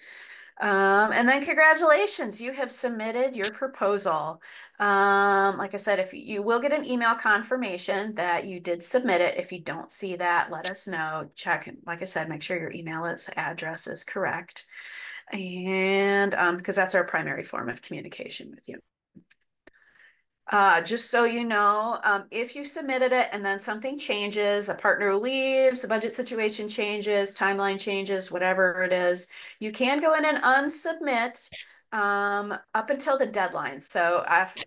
Speaker 1: Um, and then congratulations, you have submitted your proposal. Um, like I said, if you, will get an email confirmation that you did submit it. If you don't see that, let us know. Check, like I said, make sure your email is, address is correct. And um, because that's our primary form of communication with you. Uh, just so you know, um, if you submitted it and then something changes, a partner leaves, a budget situation changes, timeline changes, whatever it is, you can go in and unsubmit um, up until the deadline. So after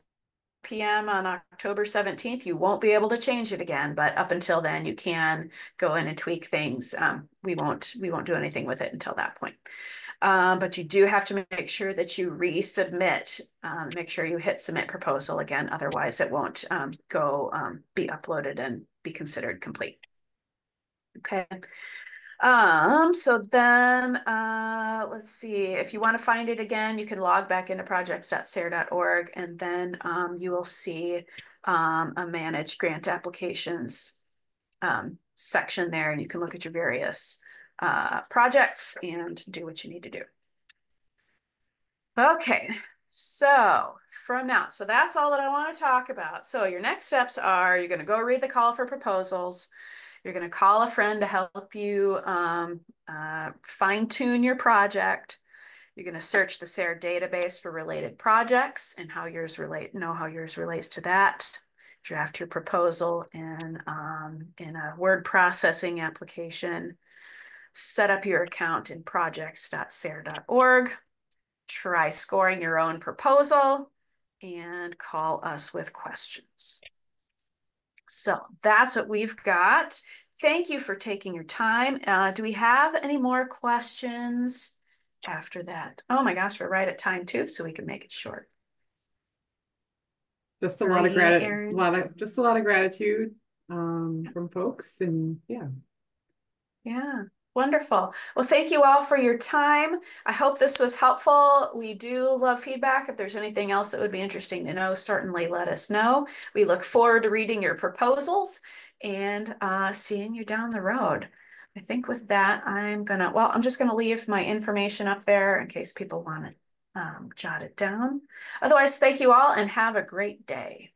Speaker 1: PM on October 17th, you won't be able to change it again, but up until then you can go in and tweak things. Um, we won't we won't do anything with it until that point. Um, but you do have to make sure that you resubmit. Um, make sure you hit submit proposal again, otherwise it won't um, go um, be uploaded and be considered complete. Okay. Um, so then, uh, let's see, if you want to find it again, you can log back into projects.sare.org and then um, you will see um, a manage grant applications um, section there and you can look at your various uh, projects and do what you need to do. Okay, so from now, so that's all that I want to talk about. So your next steps are you're going to go read the call for proposals. You're going to call a friend to help you um, uh, fine tune your project. You're going to search the SARE database for related projects and how yours relate, know how yours relates to that. Draft your proposal in, um, in a word processing application set up your account in projects.sare.org, try scoring your own proposal, and call us with questions. So that's what we've got. Thank you for taking your time. Uh, do we have any more questions after that? Oh my gosh, we're right at time too, so we can make it short.
Speaker 3: Just a lot of gratitude, a lot of just a lot of gratitude um, from folks, and yeah,
Speaker 1: yeah. Wonderful. Well, thank you all for your time. I hope this was helpful. We do love feedback. If there's anything else that would be interesting to know, certainly let us know. We look forward to reading your proposals and uh, seeing you down the road. I think with that, I'm gonna, well, I'm just gonna leave my information up there in case people want to um, jot it down. Otherwise, thank you all and have a great day.